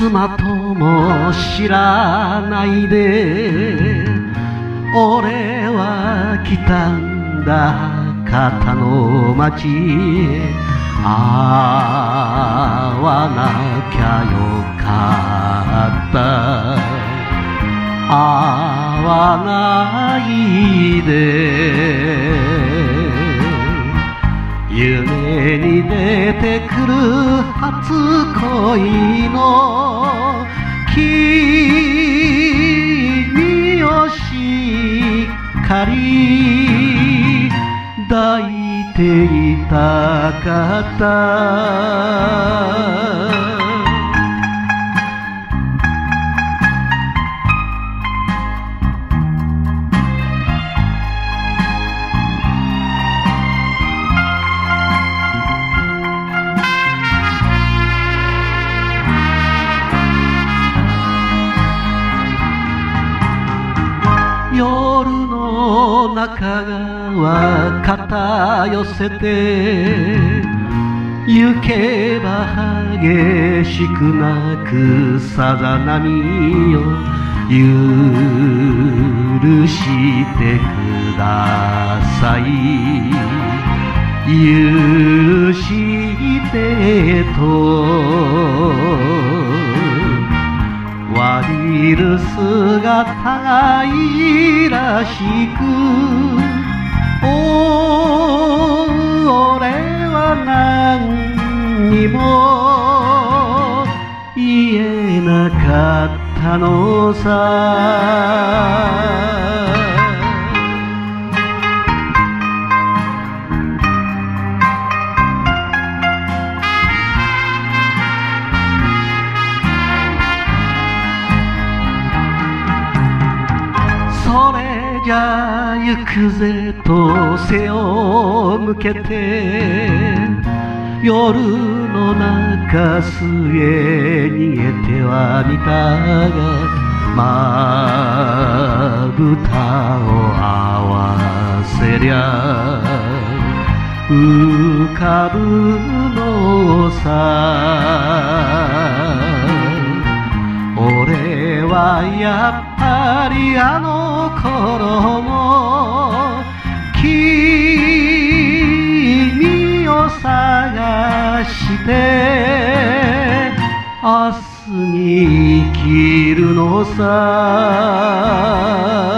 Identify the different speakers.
Speaker 1: 妻とも知らないで俺は来たんだ片の町へ。会わなきゃよかった。会わないで。夢に出てくる初恋の君をしっかり抱いていたかった。中は肩寄せて行けば激しく泣くさざ波を許してください。許してとりる姿がいらしくお俺は何にも言えなかったのさ。れじゃ行くぜと背を向けて夜の中末逃げてはみたがまぶたを合わせりゃ浮かぶのさ。俺はやっぱりあのも君を探して明日に生きるのさ。